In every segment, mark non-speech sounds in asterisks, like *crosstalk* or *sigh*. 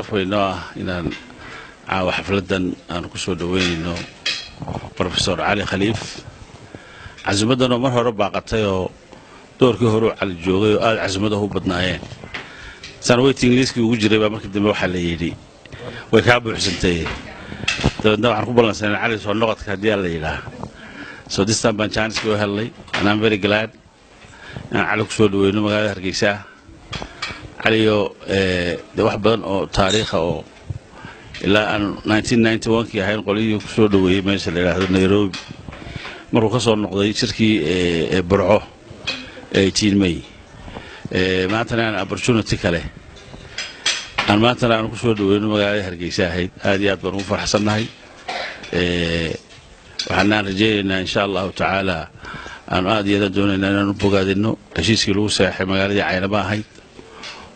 weyno ah inaan caawa xafladan aan ku soo dhoweynayno rofesor cali khaliif. Casimaddanoo mar hore baaqatay oo doorkii horeu cali joogay oo aada casimaddahu u badnaayeen. Saan weyti ingiliiskii ugu jiray baa markii dambe waxaa la yidhi way kaa buuxsantay. Dabeedna waxaan ku ballansanay cali soo noqodka haddii aan la yidhaah. So distan baan jaaniskii u helnay and am very glad inaan cali ku soo dhoweyno magaalada hargeysa caliyo de wax badan oo taariikha oo ilaa aan kii ahayn qolyihii ku soo dhoweeyey meesha la yidhaahdo nairobi markuu ka soo noqday shirkii burco may. Maantana aan opportunity kale aan maantana aan ku soo dhoweyno magaalada hargeysa ahayd aad iyo aad baan ugu farxsannahay waxaanaan rajaynaynaa insha allahu tacaala aanu aad iyo aadaan doonaynaa inaan u bogaadino heshiiskii lagu seexay magaaladii caynaba ahayd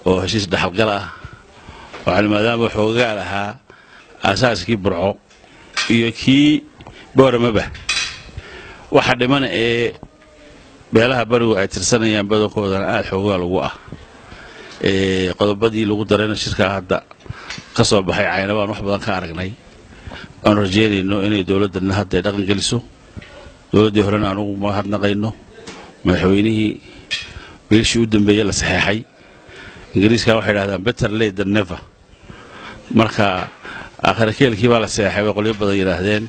oo heshiis dhaxalgal ah. Waxaanu maadaama xoogaal ahaa aasaaskii burco iyo kii booramaba waxa dhimana ee beelaha barigu ay tirsanayaan badankoodana aada xoogaal ugu ah. Qodobadii lagu darayna shirkaa hadda ka soo baxay caynabaan wax badan ka aragnay. Aanu rajeynayno inay dowladdanna hadda dhaqan geliso. Dowladdii horena aan ugu mahadnaqayno. Madaxweynihii biilshii u dambeeyey la saxeexay ingiriiska waxay dhahdaan better late than never. Marka akhirkeelkii baa la seexay way qolyo badan yidhaahdeen.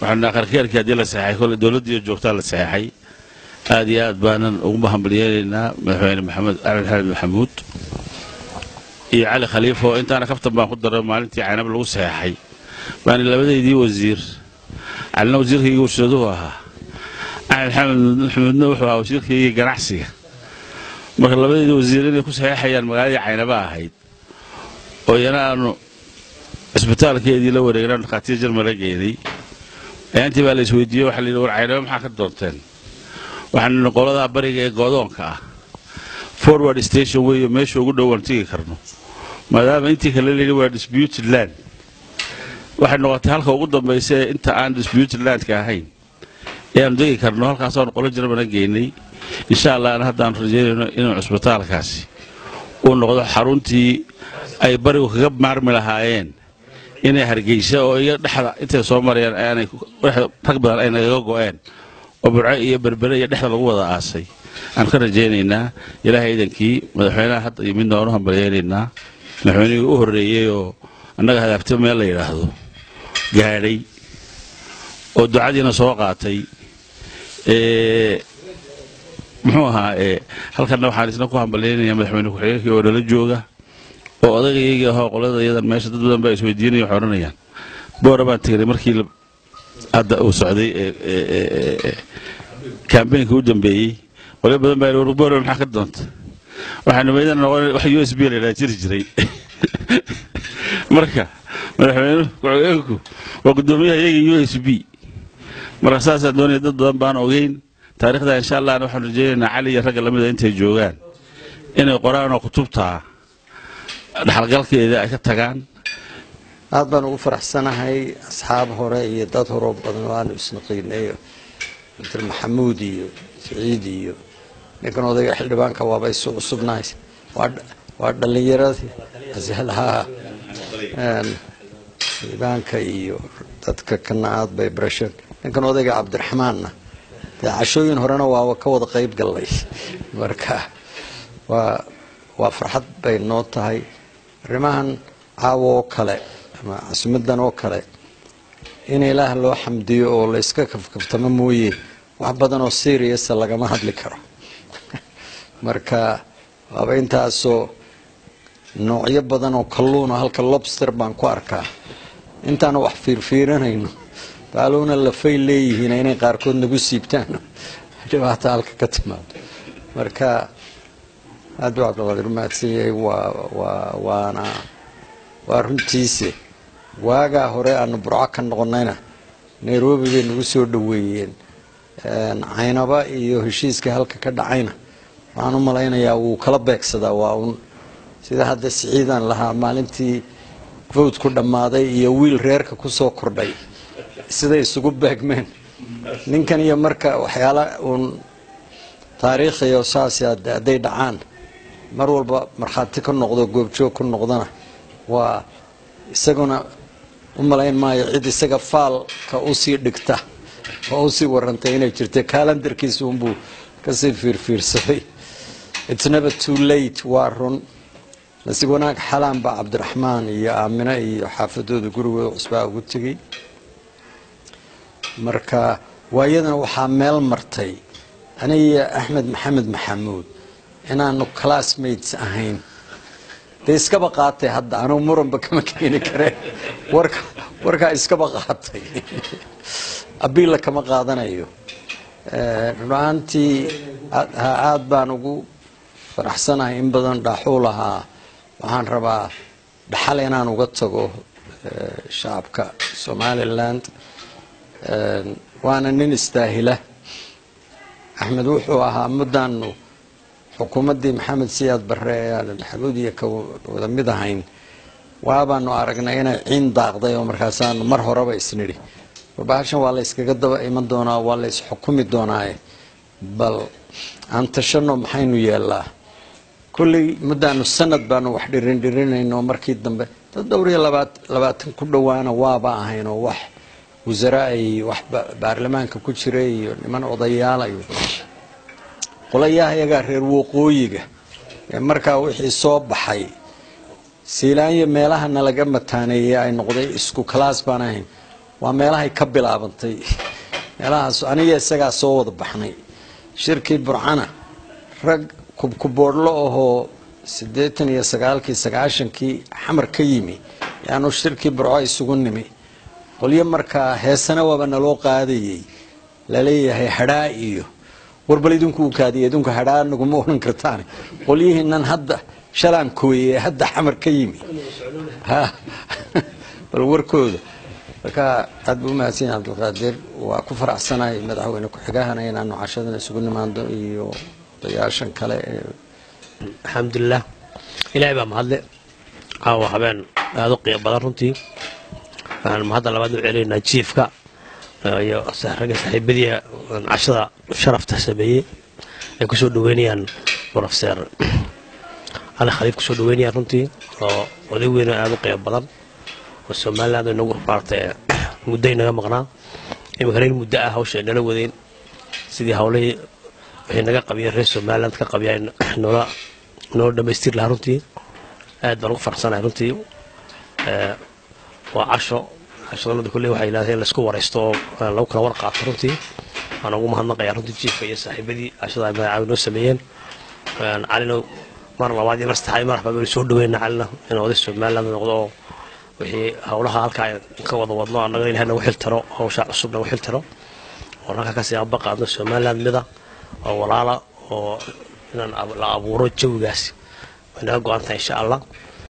Waxaanu akhirkeelkii haddii la seexay kole dowladdiiyo joogtaa la seexay. Aad iyo aad baanan ugu mahambalyeelaynaa madaxweyne maxamed axmed xamed maxamuud iyo cali khaliif oo intaana kaftan baan ku daro maalintii caynab lagu seexay. Baana labadeydii wasiir calina wasiirkaygii warshaduhu ahaa. Axmed xamed maxamuudna wuxuu ahaa wasiirkaygii ganacsiga marka labadeedii wasiir inay ku saxeexayaan magaaladii caynaba ahayd oo iyana aanu cisbitaalkeedii la wareegna dhakhaatiir jarmala geynay ayaantii baa la isweydiiyey waxa layidhi war caynaba maxaa ka doonteen waxaanu nidhi qoladaa bariga ee goodoonka ah forward station weeyo meesha ugu dhowaan tegi karno. Maadaama intii kale layidhi waa disputed land. Waxay noqotay halka ugu dambaysa ee inta aan disputed landka ahayn ee aanu degi karno halkaasaanu qolo jarmala geynay insha allah an haddaanu rajeynayno inuu cusbitaalkaasi uu noqdo xaruntii ay barigu kaga maarmi lahaayeen inay hargeysa oo iyo dhexda intay soo marayaan aanay rag badan ay nagaga go'een oo burco iyo berbere iyo dhexda lagu wada aasay. Aan ka rajaynaynaa ilaahay idankii madaxweynaha hadda iyo midna waanu hambalyaynaynaa. Madaxweynihii u horreeyey oo annaga hadaafta meel la yidhaahdo gaadhay oo ducadiina soo qaatay muxuu ahaa halkanna waxaan isna ku hambalyaynaya madaxweyne ku-xigeenkii oo nala jooga oo odaygayagii ahoo qolada iyadan meesha dad badan baa isweydiinaya waxay odhanayaan. Boora baan tegnay markii hadda uu socday kambeynkii u dambeeyey qolyo badan baa war boora maxaa ka doonta waxaanu maydan noqon wax u s b la yidhaha jiri jiray. *laughs* Marka madaxweyne ku-xigeenku waa guddoomiyaha iyagii u s b. Marka saasaan doonaya dad badan baan ogeyn taarikhda insha allahna waxaanu rajeynaynaa cali iyo ragga lamida intay joogaan inay qoraan oo kutubtaa dhaxalgalkeeda ay ka tagaan. Aad baan ugu faraxsanahay asxaab hore iyo dad horoo badan oo aanu isnaqiinay dr. Maxamuud iyo siciid iyo ninkan odayga xildhibaanka waaba isu cusubnahay. Waa dhallinyaradii xildhibaanka iyo dadka kana aad bay barasheen ninkan odayga cabdiraxmaanna cashooyin horena waaba ka wada qayb gallay marka waa waa farxad bay noo tahay. Arrimahan caawo oo kale ama casimadan oo kale in ilaah loo xamdiyo oo la yska kafkaftamo mooye. Wax badan oo seriasa lagama hadli karo. *laughs* Marka waaba intaasoo noocyo badan oo kalluuna halka lobster baan ku arkaa. Intaanu wax fiirfiiranayno baalowna lafay leeyihiin inay qaarkood nagu siibtaan. Dhibaata halka ka timaado. Marka aad buu cabdiqaadir umahadsan yahay waa waana waa runtiise. Waagaa hore aanu burco ka noqonayna nairobi bay nagu soo dhoweeyeen. Caynaba iyo heshiiska halka ka dhacayna. Waxaan u malaynayaa wuu kala beegsadaa waa un. Sida hadda siciidaan lahaa maalintii vowd ku dhammaaday iyo wiil reerka ku soo kordhay siday isugu beegmeen. Ninkan iyo marka waxyaala uun taariikhiyo saas hadday dhacaan mar walba markhaati ka noqdo goobjoog ku noqdana waa isaguna u malayn maayo cid isaga faalka u sii dhigta oo u sii warantay inay jirta kalandarkiisa unbuu ka sii fiirfiirsaday. Its never too late waa run. Nasiib wanaag xalaan baa cabdiraxmaan iyo aamine iyo xaafadooda gurigooda cusbaa ugu tegey marka waayadana waxaa meel martay. Aniga axmed maxamed maxamuud inaanu classmates ahayn. Dee iskaba qaatay hadda anugu muranba kama keeni kareen warka warkaa iskaba qaatay. Abiilla kama qaadanayo. Run-aantii aada baan ugu faraxsanahay in badan dhaaxuu lahaa. Waxaan rabaa dhaxal inaan uga tago shacabka somaliland waana nin istaahila. Axmed wuxuu ahaa muddaanu xukuumaddii maxamed siyaad barre ee aan maxamuud iyo ka wada mid ahayn. Waabaanu aragnay inay ciin daaqday oo markaasaanu mar horeba isnidhi warbahashan waa la yskaga daba iman doonaa waa la isxukumi doonaaye. Bal aan tashano maxaynu yeelaa kolley muddaanu sanad baanu wax dhirin dhirinayno markii dambe. Dad dhowr iyo labaat labaatan ku dhowaana waaba ahayn oo wax wasaraa iyo wax baarlamaanka ku jira iyo niman odayaala iyo qolayaha iyagaa reer waqooyiga ee markaa wixii soo baxay siilaanyo meelaha nalaga mataaneeyey ay noqday isku kalaas baan ahayn. Waa meelahay ka bilaabantay. Meelahaas aniga isagaa soo wada baxnay. Shirkii burcana rag kubkuboodhlo ahoo siddeetan iyo sagaalkii sagaashankii xamar ka yimi yaanu shirkii burco isugu nimi qolyo markaa heesana waaba naloo qaadayey. Laleeyahay hadhaa iyo warbal idinku u kaadiya idinku hadhaa naguma oran kartaan. Qolyihiinan hadda shalaan kooye hadda xamar ka yimi. Bal warkooda. Marka aad buu umahadsan yahay cabdilqaadir waa ku faraxsanahay madaxweyne ku-xigahana inaanu cashadan isugu nimaando iyo odayaashan kale ee alxamdulilah ilaahay baa mahadle. Caawa habeen aada u qiimo badan runtii waxaan mahadda labaad u celinaynaa jiifka. Iyo ragga saaxiibadii cashada sharafta sameeyey. Ay ku soo dhaweynayaan profeser cali khaliif ku soo dhaweynayaan runtii oo oday weyn aada u qiimo badan. Oo somaliland inagu maaragtay muddo inaga maqnaa. Iminkana in muddo ah hawsha ay nala wadeen. Sidii hawlihii wixii naga qabiyeen reer somaliland ka qabiya noola dhamaystir lahaa runtii. Aad baan ugu faraxsanahay runtii waa casho. Cashadalada kulley waxay yidhahdeen in la isku waraysto lagu kala war qaato runtii. Waan ugu mahadnaqayaa runtii jiifka iyo saaxiibadii cashada ay noo sameeyeen. Calina mar labaad iyo mar saddexaad mar waxbaa soo dhaweyna calina inuu oday somaliland noqdo oo wixii howlaha halkaa ka wada wadno annaga ilahay nagu xil taro hawshaa cusub nagu xil taro. Oo halkaa ka sii aba qaadno mida oo walaala oo inaan la abuuro jawigaasi way naga go-an tahay insha allah